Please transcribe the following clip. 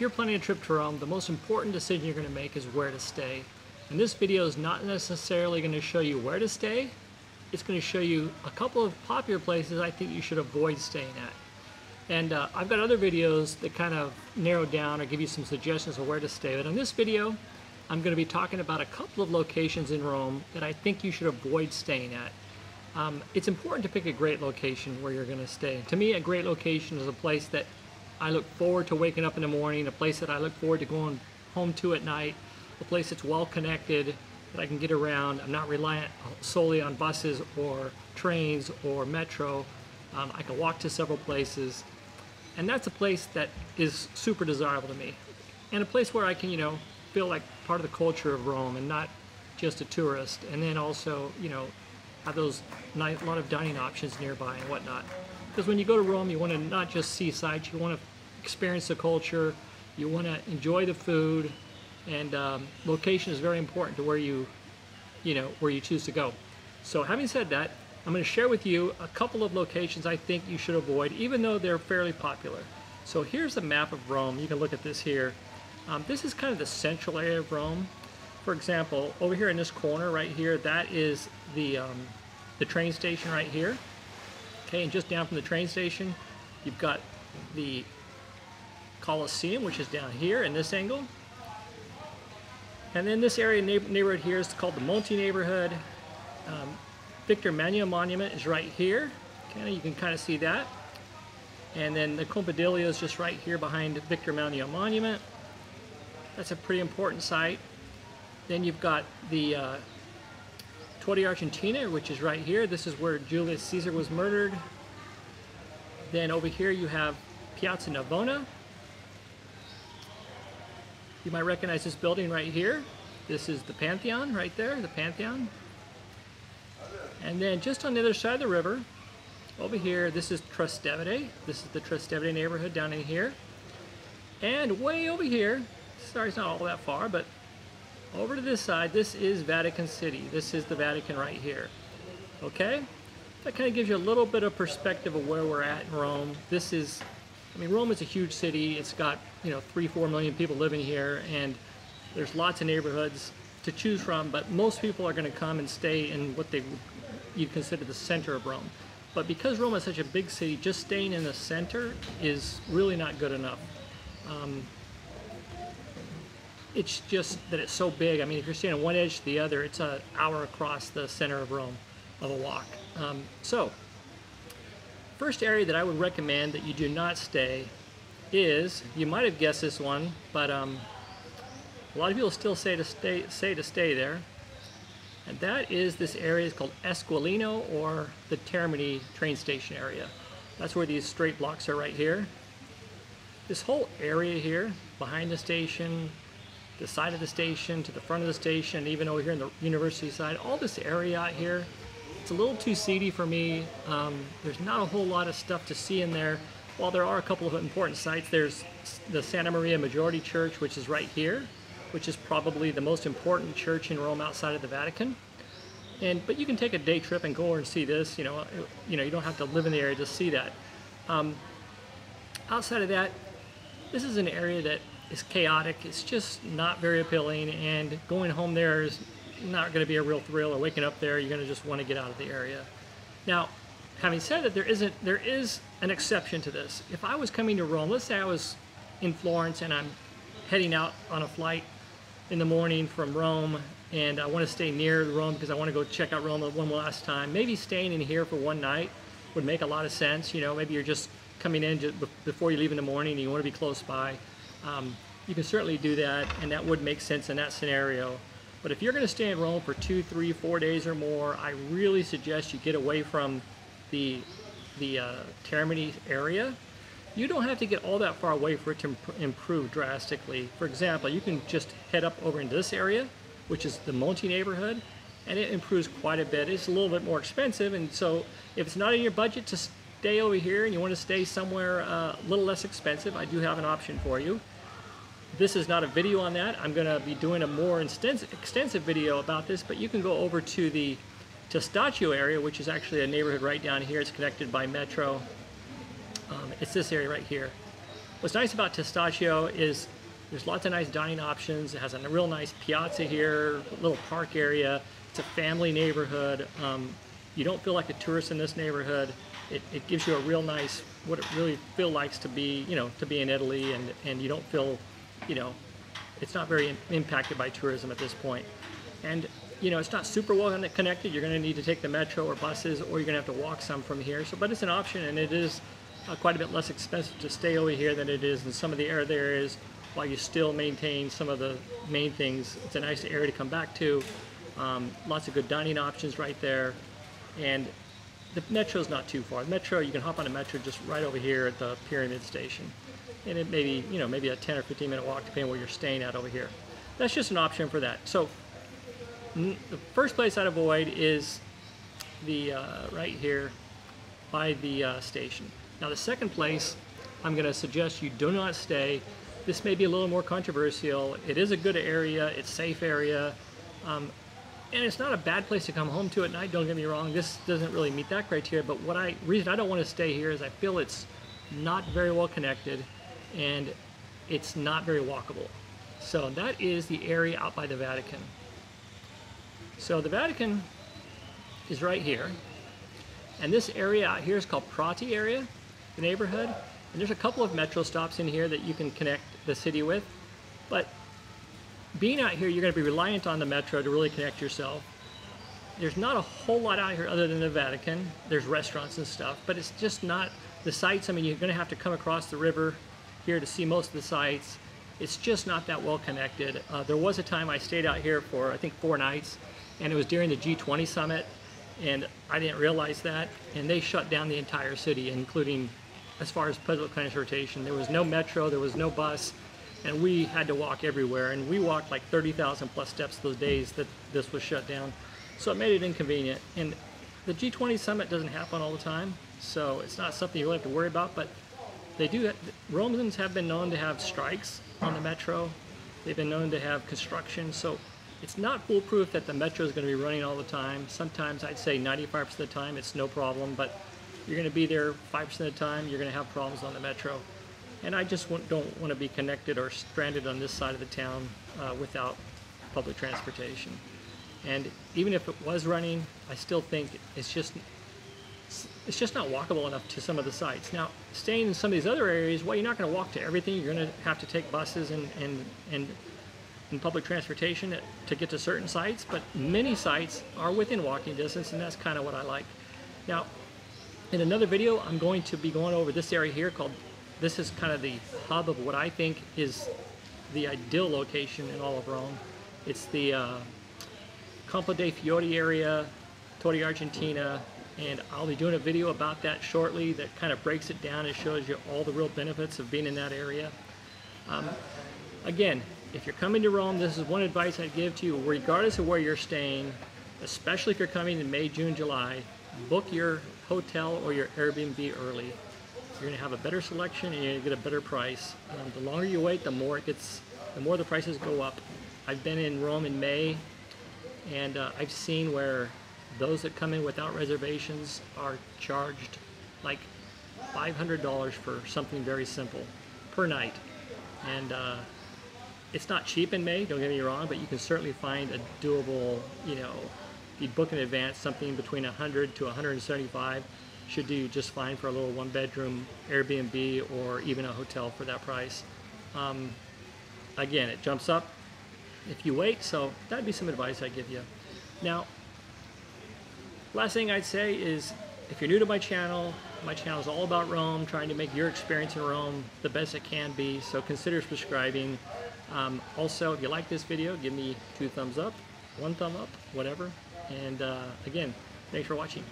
if you're planning a trip to Rome, the most important decision you're going to make is where to stay. And this video is not necessarily going to show you where to stay. It's going to show you a couple of popular places I think you should avoid staying at. And uh, I've got other videos that kind of narrow down or give you some suggestions of where to stay. But in this video, I'm going to be talking about a couple of locations in Rome that I think you should avoid staying at. Um, it's important to pick a great location where you're going to stay. To me, a great location is a place that I look forward to waking up in the morning, a place that I look forward to going home to at night, a place that's well connected, that I can get around. I'm not reliant solely on buses or trains or metro. Um, I can walk to several places. And that's a place that is super desirable to me. And a place where I can, you know, feel like part of the culture of Rome and not just a tourist. And then also, you know, have those nice, lot of dining options nearby and whatnot. Because when you go to Rome, you want to not just see sights, you want to experience the culture, you want to enjoy the food, and um, location is very important to where you, you know, where you choose to go. So having said that, I'm going to share with you a couple of locations I think you should avoid, even though they're fairly popular. So here's a map of Rome. You can look at this here. Um, this is kind of the central area of Rome. For example, over here in this corner right here, that is the, um, the train station right here. Okay, and just down from the train station, you've got the Colosseum, which is down here in this angle. And then this area neighborhood here is called the Monti neighborhood. Um, Victor Emmanuel Monument is right here. Okay, you can kind of see that. And then the Campidoglio is just right here behind Victor Emmanuel Monument. That's a pretty important site. Then you've got the uh, Torre di Argentina, which is right here. This is where Julius Caesar was murdered. Then over here you have Piazza Navona, you might recognize this building right here. This is the Pantheon right there, the Pantheon. And then just on the other side of the river, over here, this is Trastevere. This is the Trastevere neighborhood down in here. And way over here, sorry it's not all that far, but over to this side, this is Vatican City. This is the Vatican right here. Okay? That kind of gives you a little bit of perspective of where we're at in Rome. This is I mean, Rome is a huge city. It's got, you know, three, four million people living here, and there's lots of neighborhoods to choose from, but most people are going to come and stay in what they you'd consider the center of Rome. But because Rome is such a big city, just staying in the center is really not good enough. Um, it's just that it's so big. I mean, if you're standing one edge to the other, it's an hour across the center of Rome of a walk. Um, so First area that I would recommend that you do not stay is, you might have guessed this one, but um, a lot of people still say to stay, say to stay there. And that is this area is called Esquilino or the Termini train station area. That's where these straight blocks are right here. This whole area here, behind the station, the side of the station, to the front of the station, even over here on the university side, all this area out here it's a little too seedy for me. Um, there's not a whole lot of stuff to see in there. While there are a couple of important sites, there's the Santa Maria Maggiore Church, which is right here, which is probably the most important church in Rome outside of the Vatican. And but you can take a day trip and go over and see this. You know, you know, you don't have to live in the area to see that. Um, outside of that, this is an area that is chaotic. It's just not very appealing, and going home there is not going to be a real thrill or waking up there. You're going to just want to get out of the area. Now, having said that, there isn't there is an exception to this. If I was coming to Rome, let's say I was in Florence and I'm heading out on a flight in the morning from Rome and I want to stay near Rome because I want to go check out Rome one last time. Maybe staying in here for one night would make a lot of sense. You know, maybe you're just coming in just before you leave in the morning and you want to be close by. Um, you can certainly do that, and that would make sense in that scenario. But if you're going to stay in Rome for two, three, four days or more, I really suggest you get away from the, the uh, Termini area. You don't have to get all that far away for it to improve drastically. For example, you can just head up over into this area, which is the Monti neighborhood, and it improves quite a bit. It's a little bit more expensive, and so if it's not in your budget to stay over here and you want to stay somewhere uh, a little less expensive, I do have an option for you. This is not a video on that. I'm going to be doing a more extensive video about this, but you can go over to the Testaccio area, which is actually a neighborhood right down here. It's connected by metro. Um, it's this area right here. What's nice about Testaccio is there's lots of nice dining options. It has a real nice piazza here, little park area. It's a family neighborhood. Um, you don't feel like a tourist in this neighborhood. It, it gives you a real nice, what it really feel likes to be, you know, to be in Italy, and, and you don't feel, you know, it's not very impacted by tourism at this. And you know, it's not super well connected. You're going to need to take the metro or buses, or you're going to have to walk some from here. So, but it's an option, and it is uh, quite a bit less expensive to stay over here than it is in some of the other areas, while you still maintain some of the main things. It's a nice area to come back to. Um, lots of good dining options right there, and the metro is not too far. The metro, you can hop on a metro just right over here at the Pyramid Station, and it may be, you know, maybe a 10 or 15 minute walk depending where you're staying at over here. That's just an option for that. So the first place I'd avoid is the uh, right here by the uh, station. Now the second place I'm going to suggest you do not stay. This may be a little more controversial. It is a good area. It's safe area. Um, and it's not a bad place to come home to at night. Don't get me wrong. This doesn't really meet that criteria. But what I reason I don't want to stay here is I feel it's not very well connected, and it's not very walkable. So that is the area out by the Vatican. So the Vatican is right here. And this area out here is called Prati area, the neighborhood. And there's a couple of metro stops in here that you can connect the city with. But being out here, you're going to be reliant on the metro to really connect yourself. There's not a whole lot out here other than the Vatican. There's restaurants and stuff, but it's just not the sites. I mean, you're going to have to come across the river here to see most of the sites. It's just not that well connected. Uh, there was a time I stayed out here for, I think, four nights and it was during the G20 summit, and I didn't realize that, and they shut down the entire city, including as far as public transportation. There was no metro, there was no bus, and we had to walk everywhere, and we walked like 30,000 plus steps those days that this was shut down. So it made it inconvenient, and the G20 summit doesn't happen all the time, so it's not something you really have to worry about, but they do, Romans have been known to have strikes on the metro, they've been known to have construction, so it's not foolproof that the metro is going to be running all the time. Sometimes I'd say 95% of the time it's no problem, but you're going to be there 5% of the time, you're going to have problems on the metro. And I just don't want to be connected or stranded on this side of the town uh, without public transportation. And even if it was running, I still think it's just it's just not walkable enough to some of the sites. Now, staying in some of these other areas, well, you're not going to walk to everything. You're going to have to take buses and, and, and and public transportation to get to certain sites, but many sites are within walking distance, and that's kind of what I like. Now, in another video, I'm going to be going over this area here called, this is kind of the hub of what I think is the ideal location in all of Rome. It's the uh, Campo dei Fiori area, Torre Argentina, and I'll be doing a video about that shortly that kind of breaks it down and shows you all the real benefits of being in that area. Um, again, if you're coming to Rome, this is one advice I'd give to you, regardless of where you're staying, especially if you're coming in May, June, July, book your hotel or your Airbnb early. You're going to have a better selection and to get a better price. Um, the longer you wait, the more it gets, the more the prices go up. I've been in Rome in May, and uh, I've seen where those that come in without reservations are charged like $500 for something very simple per night. And uh, it's not cheap in May, don't get me wrong, but you can certainly find a doable, you know, if you book in advance, something between 100 to 175 should do just fine for a little one bedroom Airbnb or even a hotel for that price. Um, again, it jumps up if you wait, so that'd be some advice I'd give you. Now, last thing I'd say is if you're new to my channel, my channel is all about Rome, trying to make your experience in Rome the best it can be, so consider subscribing. Um, also, if you like this video, give me two thumbs up, one thumb up, whatever. And uh, again, thanks for watching.